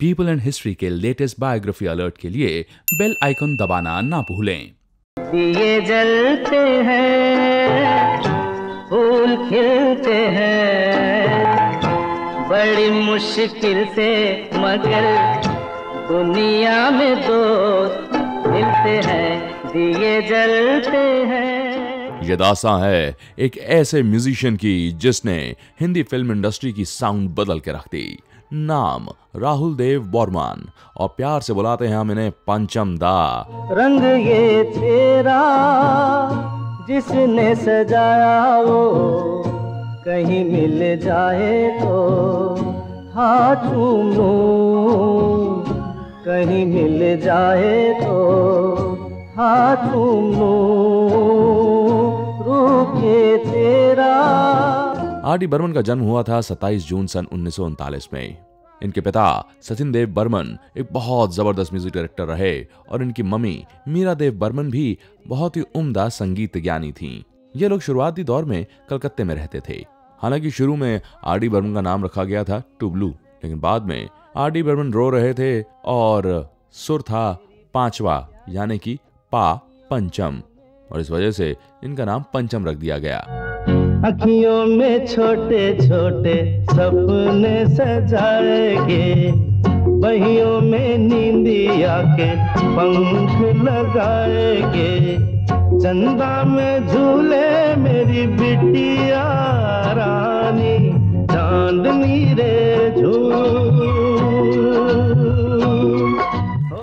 People and history के latest biography alert के लिए बेल आइकन दबाना ना भूलें। दिए जलते हैं फूल खिलते हैं। बड़ी मुश्किल से मगर दुनिया में दोस्त मिलते हैं दिए जलते हैं। ये दास्तां है एक ऐसे म्यूजिशियन की जिसने हिंदी फ़िल्म इंडस्ट्री की साउंड बदल के रख दी। नाम राहुल देव बर्मन और प्यार से बुलाते हैं हम इन्हें पंचम दा। रंग ये तेरा जिसने सजाया वो, कहीं मिल जाए तो हाथ कहीं मिल जाए तो हाथ लूँ रूके तेरा आर डी बर्मन का जन्म हुआ था 27 जून सन उन्नीस सौ उनतालीस में। इनके पिता सचिन देव बर्मन एक बहुत ज़बरदस्त म्यूज़िक डायरेक्टर रहे और इनकी मम्मी मीरा देव बर्मन भी बहुत ही उम्दा संगीत ज्ञानी थी। ये लोग शुरुआती दौर में कलकत्ते में रहते थे। हालाँकि शुरू में आर डी बर्मन का नाम रखा गया था टुबलू लेकिन बाद में आर डी बर्मन रो रहे थे और सुर था पांचवा, यानी कि पा पंचम, और इस वजह से इनका नाम पंचम रख दिया गया। अखियों में छोटे छोटे सपने सजाएँगे। बहियों में नींदिया के पंख लगाएँगे। चंदा में झूले मेरी बिटिया रानी, चांदनी रे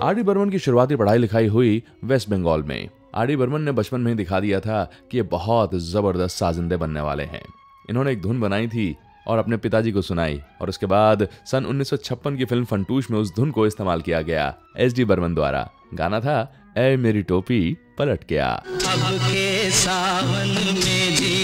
आर डी बर्मन की शुरुआती पढ़ाई लिखाई हुई वेस्ट बंगाल में। आर डी बर्मन ने बचपन में ही दिखा दिया था कि ये बहुत ज़बरदस्त साजिंदे बनने वाले हैं। इन्होंने एक धुन बनाई थी और अपने पिताजी को सुनाई और उसके बाद सन 1956 की फ़िल्म फंटूश में उस धुन को इस्तेमाल किया गया, एस डी बर्मन द्वारा। गाना था ए मेरी टोपी, पलट गया। अब के सावन में जी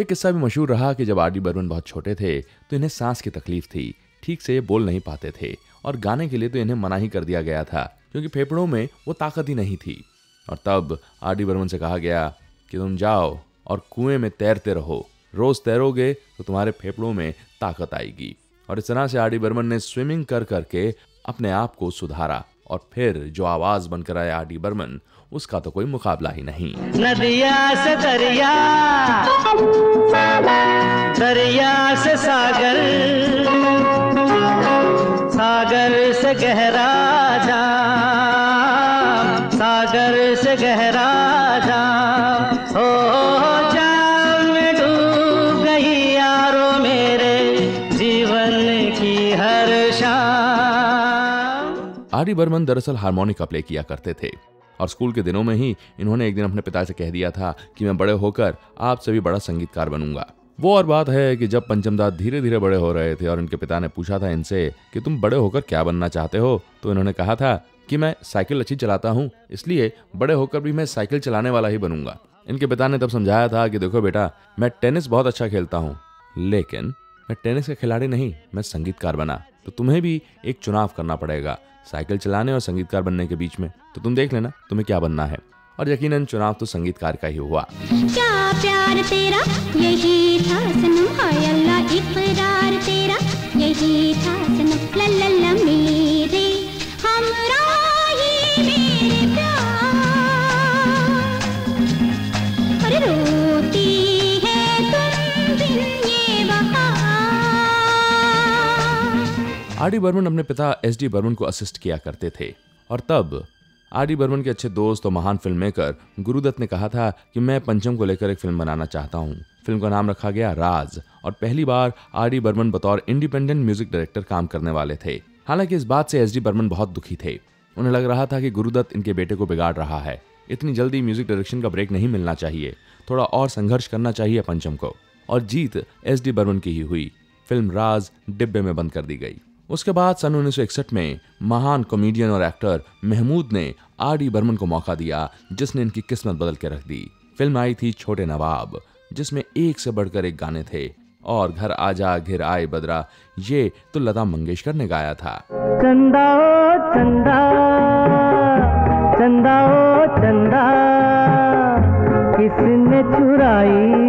ये किस्सा भी मशहूर रहा कि जब आर डी बर्मन बहुत छोटे थे तो इन्हें सांस की तकलीफ़ थी, ठीक से बोल नहीं पाते थे, और गाने के लिए तो इन्हें मना ही कर दिया गया था, क्योंकि फेफड़ों में वो ताकत ही नहीं थी। और तब आर डी बर्मन से कहा गया कि तुम जाओ और कुएँ में तैरते रहो, रोज तैरोगे तो तुम्हारे फेफड़ों में ताकत आएगी। और इस तरह से आर डी बर्मन ने स्विमिंग कर करके अपने आप को सुधारा। और फिर जो आवाज़ बनकर आए आर डी बर्मन, उसका तो कोई मुकाबला ही नहीं। नदिया से दरिया दरिया से सागर सागर से गहरा जा। आर बर्मन दरअसल हारमोनिका प्ले किया करते थे। और स्कूल के दिनों में ही इन्होंने एक दिन अपने पिता से कह दिया था कि मैं बड़े होकर आपसे भी बड़ा संगीतकार बनूँगा। वो और बात है कि जब पंचमदास धीरे धीरे बड़े हो रहे थे और इनके पिता ने पूछा था इनसे कि तुम बड़े होकर क्या बनना चाहते हो तो इन्होंने कहा था कि मैं साइकिल अच्छी चलाता हूँ, इसलिए बड़े होकर भी मैं साइकिल चलाने वाला ही बनूँगा। इनके पिता ने तब समझाया था कि देखो बेटा, मैं टेनिस बहुत अच्छा खेलता हूँ, लेकिन मैं टेनिस का खिलाड़ी नहीं, मैं संगीतकार बना तो तुम्हें भी एक चुनाव करना पड़ेगा। साइकिल चलाने और संगीतकार बनने के बीच में। तो तुम देख लेना, तुम्हें क्या बनना है। और यकीन चुनाव तो संगीतकार का ही हुआ। क्या प्यार तेरा? यही था सनम, हाय अल्लाह, इकरार तेरा। यही था सनम ला। आर डी बर्मन अपने पिता एस डी बर्मन को असिस्ट किया करते थे। और तब, आर डी बर्मन के अच्छे दोस्त और महान फ़िल्म मेकर गुरुदत्त ने कहा था कि मैं पंचम को लेकर एक फ़िल्म बनाना चाहता हूँ। फ़िल्म का नाम रखा गया राज। और पहली बार आर डी बर्मन बतौर इंडिपेंडेंट म्यूज़िक डायरेक्टर काम करने वाले थे। हालाँकि इस बात से एस डी बर्मन बहुत दुखी थे। उन्हें लग रहा था कि गुरुदत्त इनके बेटे को बिगाड़ रहा है। इतनी जल्दी म्यूज़िक डायरेक्शन का ब्रेक नहीं मिलना चाहिए। थोड़ा और संघर्ष करना चाहिए पंचम को। और जीत एस डी बर्मन की ही हुई। फ़िल्म राज डिब्बे में बंद कर दी गई। उसके बाद सन 1961 में महान कॉमेडियन और एक्टर महमूद ने आर डी बर्मन को मौका दिया, जिसने इनकी किस्मत बदल के रख दी। फ़िल्म आई थी छोटे नवाब, जिसमें एक से बढ़कर एक गाने थे, और घर आजा, घिर आए बदरा, ये तो लता मंगेशकर ने गाया था। चंदा ओ, चंदा चंदा ओ, चंदा, किसने चुराई?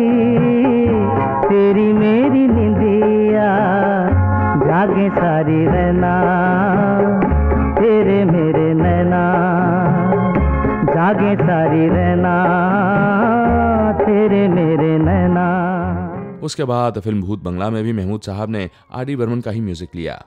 रहना तेरे मेरे नैना, जागे सारी रहना तेरे मेरे नैना। उसके बाद फ़िल्म भूत बंगला में भी महमूद साहब ने आर डी बर्मन का ही म्यूज़िक लिया।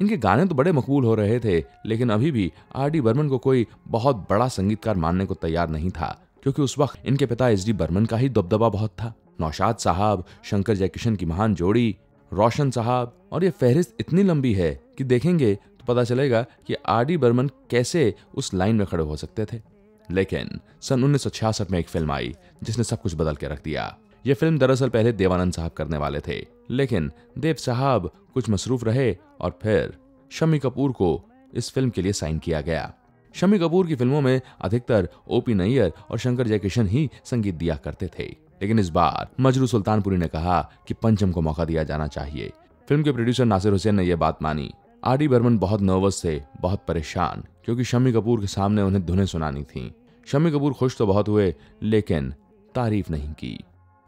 इनके गाने तो बड़े मकबूल हो रहे थे, लेकिन अभी भी आर डी बर्मन को कोई बहुत बड़ा संगीतकार मानने को तैयार नहीं था, क्योंकि उस वक्त इनके पिता एस डी बर्मन का ही दबदबा बहुत था। नौशाद साहब, शंकर जयकिशन की महान जोड़ी रोशन साहब, और ये फहरिस्त इतनी लंबी है कि देखेंगे तो पता चलेगा कि आर डी बर्मन कैसे उस लाइन में खड़े हो सकते थे। लेकिन सन उन्नीस सौ छियासठ में एक फ़िल्म आई, जिसने सब कुछ बदल के रख दिया। यह फ़िल्म दरअसल पहले देवानंद साहब करने वाले थे, लेकिन देव साहब कुछ मसरूफ रहे और फिर शमी कपूर को इस फ़िल्म के लिए साइन किया गया। शमी कपूर की फ़िल्मों में अधिकतर ओपी नैयर और शंकर जयकिशन ही संगीत दिया करते थे। लेकिन इस बार मजरू सुल्तानपुरी ने कहा कि पंचम को मौका दिया जाना चाहिए। फ़िल्म के प्रोड्यूसर नासिर हुसैन ने यह बात मानी। आर डी बर्मन बहुत नर्वस थे, बहुत परेशान, क्योंकि शमी कपूर के सामने उन्हें धुनें सुनानी थी। शमी कपूर खुश तो बहुत हुए, लेकिन तारीफ़ नहीं की।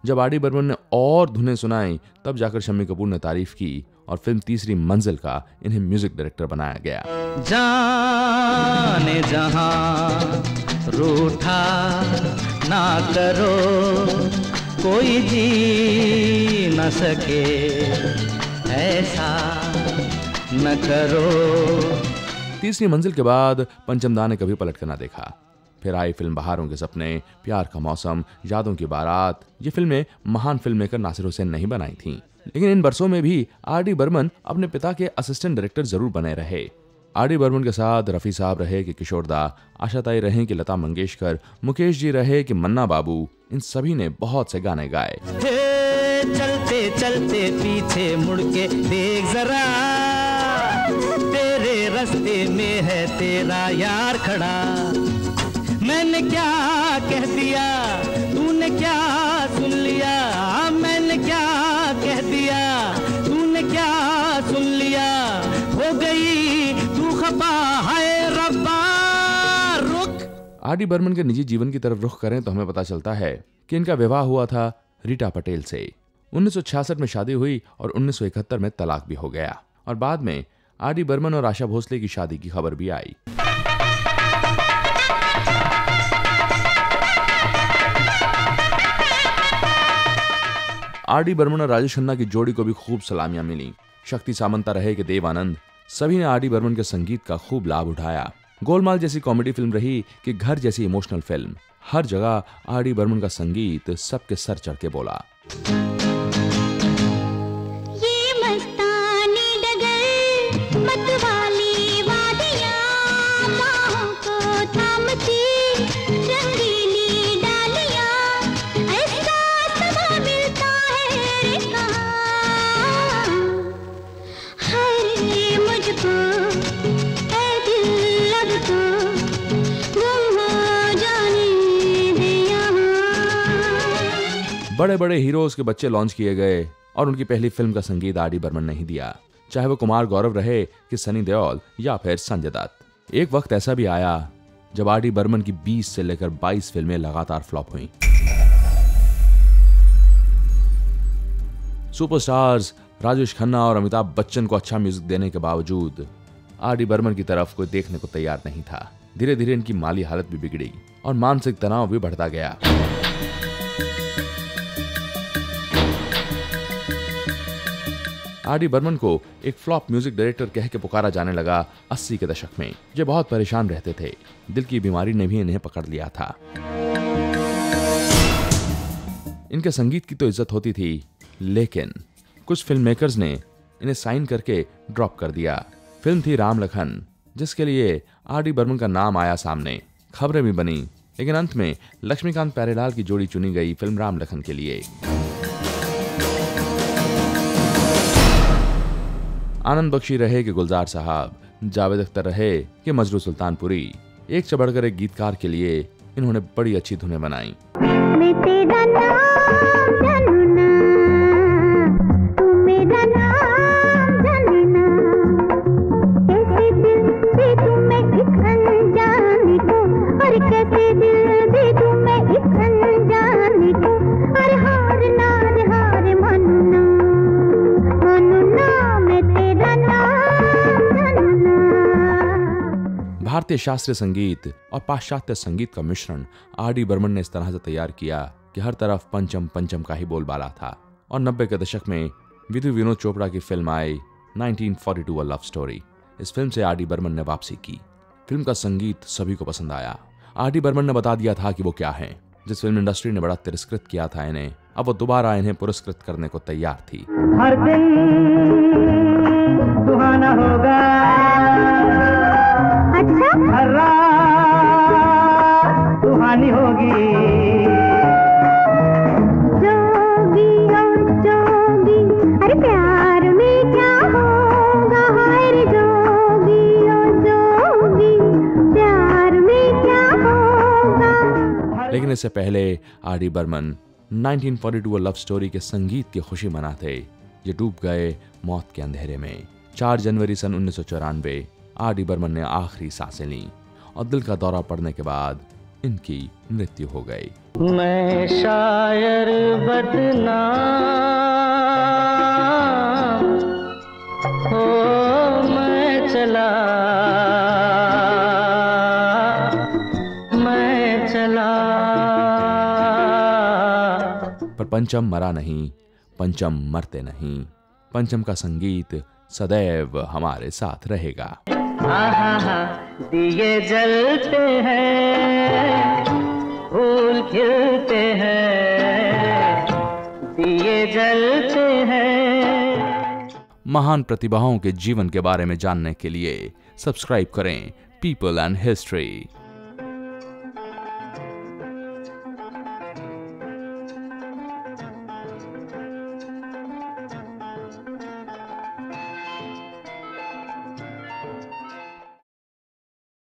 जब आर डी बर्मन ने और धुनें सुनाई, तब जाकर शम्मी कपूर ने तारीफ़ की और फ़िल्म तीसरी मंजिल का इन्हें म्यूज़िक डायरेक्टर बनाया गया। जाने जहाँ रूठा ना करो, कोई जी न सके। ऐसा न करो। तीसरी मंजिल के बाद पंचमदा ने कभी पलट कर ना देखा। फिर आई फ़िल्म बहारों के सपने, प्यार का मौसम, यादों की बारात, ये फ़िल्में महान फ़िल्म मेकर नासिर हुसैन नहीं बनाई थीं। लेकिन इन बरसों में भी आर डी बर्मन अपने पिता के असिस्टेंट डायरेक्टर ज़रूर बने रहे। आर डी बर्मन के साथ रफी साहब रहे कि किशोरदा आशाताई रहे कि लता मंगेशकर, मुकेश जी रहे कि मन्ना बाबू, इन सभी ने बहुत से गाने गाए। चलते चलते पीछे मुड़ के देख जरा। तेरे रस्ते में है तेरा यार खड़ा। मैंने क्या कह दिया, तूने क्या सुन लिया? आर डी बर्मन के निजी जीवन की तरफ़ रुख करें तो हमें पता चलता है कि इनका विवाह हुआ था रीटा पटेल से। 1966 में शादी हुई और 1971 में तलाक भी हो गया और बाद में आर डी बर्मन और आशा भोसले की शादी की खबर भी आई। आर डी बर्मन और राजेश खन्ना की जोड़ी को भी खूब सलामियाँ मिली। शक्ति सामंता रहे के देव आनंद सभी ने आर डी बर्मन के संगीत का खूब लाभ उठाया। गोलमाल जैसी कॉमेडी फ़िल्म रही कि घर जैसी इमोशनल फ़िल्म। हर जगह आर डी बर्मन का संगीत सबके सर चढ़ के बोला। बड़े बड़े हीरोज के बच्चे लॉन्च किए गए और उनकी पहली फ़िल्म का संगीत आर डी बर्मन नहीं दिया। चाहे वो कुमार गौरव रहे कि सनी देओल या फिर संजय दत्त। एक वक्त ऐसा भी आया जब आर डी बर्मन की 20 से लेकर 22 फ़िल्में लगातार फ्लॉप हुई। सुपरस्टार्स राजेश खन्ना और अमिताभ बच्चन को अच्छा म्यूज़िक देने के बावजूद आर डी बर्मन की तरफ़ कोई देखने को तैयार नहीं था। धीरे धीरे इनकी माली हालत भी बिगड़ी और मानसिक तनाव भी बढ़ता गया। आर डी बर्मन को एक फ्लॉप म्यूज़िक डायरेक्टर कह के पुकारा जाने लगा अस्सी के दशक में। ये बहुत परेशान रहते थे। दिल की बीमारी ने भी इन्हें पकड़ लिया था। इनके संगीत की तो इज़्ज़त होती थी, लेकिन कुछ फ़िल्म मेकर्स ने इन्हें साइन करके ड्रॉप कर दिया। फ़िल्म थी राम लखन, जिसके लिए आर डी बर्मन का नाम आया सामने। खबरें भी बनी, लेकिन अंत में लक्ष्मीकांत प्यारेलाल की जोड़ी चुनी गई फ़िल्म राम लखन के लिए। आनंद बख्शी रहे कि गुलजार साहब, जावेद अख्तर रहे कि मजरू सुल्तानपुरी। एक चबड़कर एक गीतकार के लिए इन्होंने बड़ी अच्छी धुनें बनाई। भारतीय शास्त्रीय संगीत और पाश्चात्य संगीत का मिश्रण आर डी बर्मन ने इस तरह से तैयार किया कि हर तरफ़ पंचम पंचम का ही बोलबाला था और नब्बे के दशक में विधु विनोद चोपड़ा की फ़िल्म आई 1942 अ लव स्टोरी। इस फ़िल्म से आर डी बर्मन ने वापसी की। फ़िल्म का संगीत सभी को पसंद आया। आर डी बर्मन ने बता दिया था कि वो क्या है। जिस फ़िल्म इंडस्ट्री ने बड़ा तिरस्कृत किया था इन्हें, अब वो दोबारा इन्हें पुरस्कृत करने को तैयार थी। हर दिन सुहाना होगा। इससे पहले R D Burman 1942 love story के संगीत की खुशी मनाते, ये डूब गए मौत के अंधेरे में। 4 जनवरी सन उन्नीस सौ आर डी बर्मन ने आखिरी साँसें ली और दिल का दौरा पड़ने के बाद इनकी मृत्यु हो गई। मैं शायर बदनाम हो मैं चला पंचम मरा नहीं पंचम मरते नहीं। पंचम का संगीत सदैव हमारे साथ रहेगा। दिए जलते हैं फूल खिलते हैं दिए जलते हैं। महान प्रतिभाओं के जीवन के बारे में जानने के लिए सब्सक्राइब करें पीपल एंड हिस्ट्री।